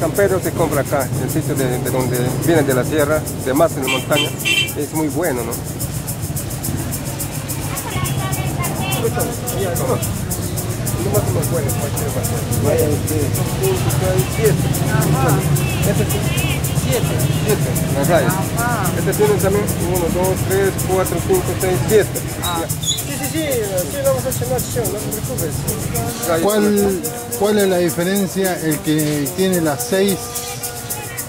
San Pedro se compra acá, el sitio de, donde vienen de la tierra, de más en la montaña, es muy bueno, ¿no? Este tiene también 1, 2, 3, 4, 5, 6, 7. Sí, sí, sí, sí, vamos a hacer una sesión, no te preocupes. Rayas. ¿Cuál, ¿Cuál es la diferencia el que tiene las seis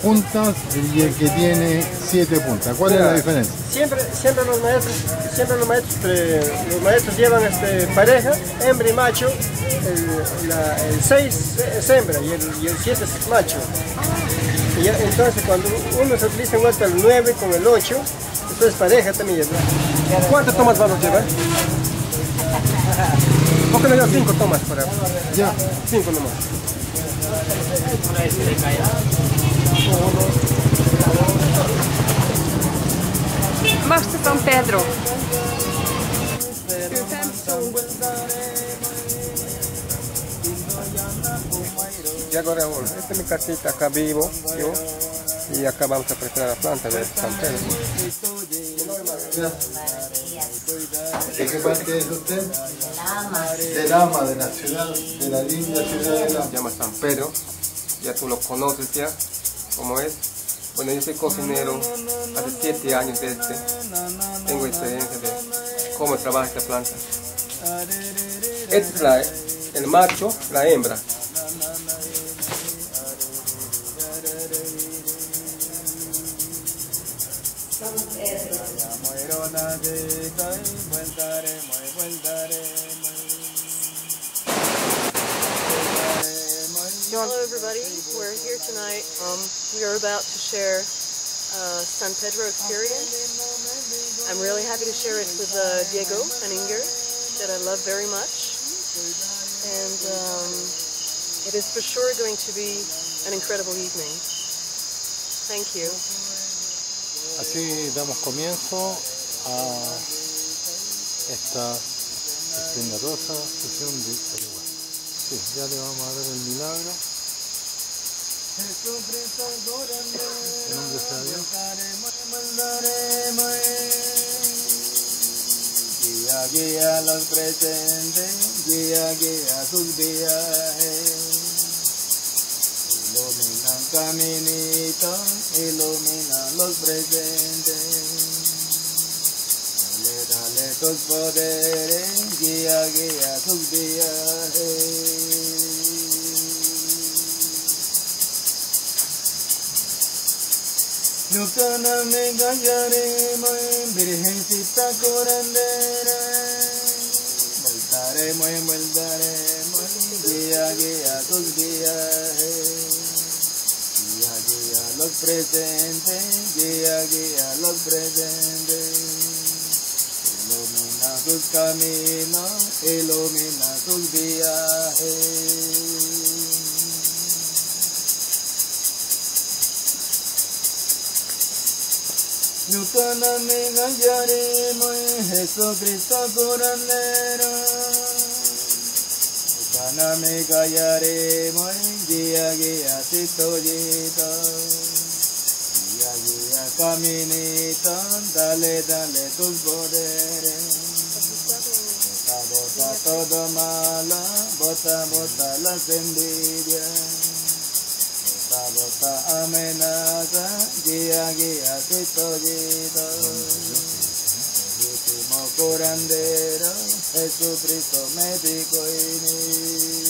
puntas y el que tiene siete puntas? ¿Cuál es la diferencia? Siempre, siempre los maestros, siempre los maestros, eh, los maestros llevan este, pareja, hembra y macho. El 6 es hembra y el 7 es macho. Y ya- entonces cuando uno se utiliza en vuelta el 9 con el 8, eso es pareja también. ¿Cuántas tomas van a llevar? ¿Por qué no llevan 5 tomas para? Ya. 5 nomás. Master San Pedro. Y ahora, bueno, esta es mi casita, acá vivo yo. Y acá vamos a preparar la planta de San Pedro. ¿De qué parte es usted? De Lama, de la ciudad, de la linda ciudad de se Lama. llama San Pedro, ya tú lo conoces ya, cómo es. Bueno, yo soy cocinero, hace siete años de este, tengo experiencia de cómo trabaja esta planta. Este es la- el macho, la hembra. Hello, everybody. We're here tonight. Um, we are about to share uh, San Pedro experience. I'm really happy to share it with uh, Diego and Inger, that I love very much. And um, it is for sure going to be an incredible evening. Thank you. Así damos comienzo a esta esplendorosa sesión de ayahuasca. Sí, ya le vamos a dar el milagro. En nombre sea Dios. Guía, guía los presentes, guía, guía sus viajes. Iluminan caminitos, iluminan los presentes. Dale, dale tus poderes, guía, guía sus viajes. Nukana me gallaré, muy virgencita curandera. Voltaré, muy, voltaré, muy, guía, guía tus viajes. Guía, guía los presentes, guía, guía los presentes. Ilumina tus caminos, ilumina tus viajes. Nukana me gallaré, muy Jesucristo curandero. Nukana me gallaré, muy guía, guía, titoyito. Guía, guía, caminito, dale, dale tus poderes. Bota todo malo, bota, bota las envidias. Bota, bota amenaza, guía, guía, titoyito. Último curandero, Jesucristo médico y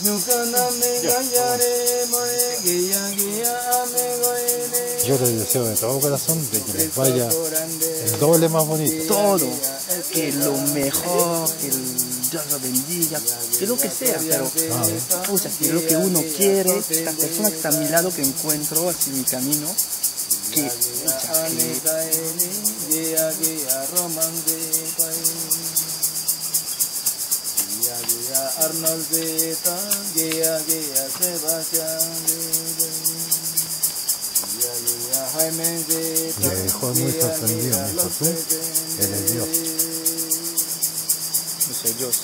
Nunca no me callaremos, guía, guía, Yo les deseo de todo corazón de que les vaya el doble más bonito. todo, que lo mejor, que el Dios lo bendiga, que lo que sea, pero pucha, que lo que uno quiere, la persona que está a mi lado que encuentro así en mi camino, que, pucha, que Sebastián muy Guía, sorprendido, guía, me dijo, tú eres Dios. yo soy Dios.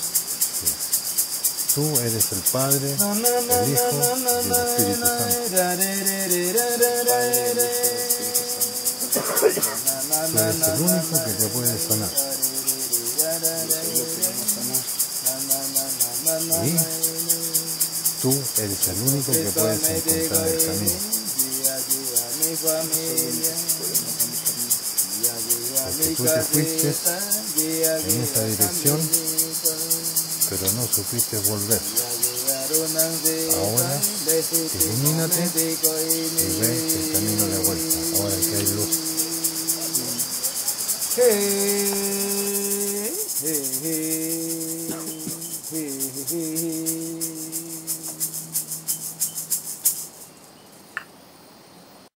Tú eres el Padre, el Hijo y el Espíritu Santo. Tú eres el único que te puede sanar. Y tú eres el único que puedes encontrar el camino. Porque tú te fuiste en esa dirección, pero no supiste volver. Ahora ilumínate y ve el camino de vuelta, ahora que hay luz. Hey